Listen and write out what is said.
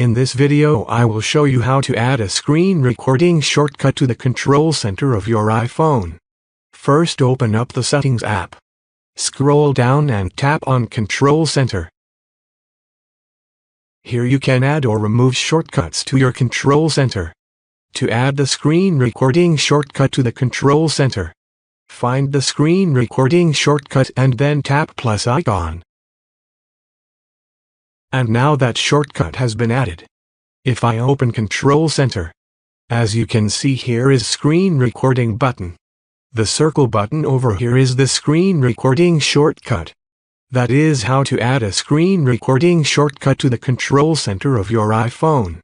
In this video I will show you how to add a screen recording shortcut to the control center of your iPhone. First open up the Settings app. Scroll down and tap on Control Center. Here you can add or remove shortcuts to your control center. To add the screen recording shortcut to the control center, find the screen recording shortcut and then tap plus icon. And now that shortcut has been added. If I open Control Center, as you can see here is screen recording button. The circle button over here is the screen recording shortcut. That is how to add a screen recording shortcut to the control center of your iPhone.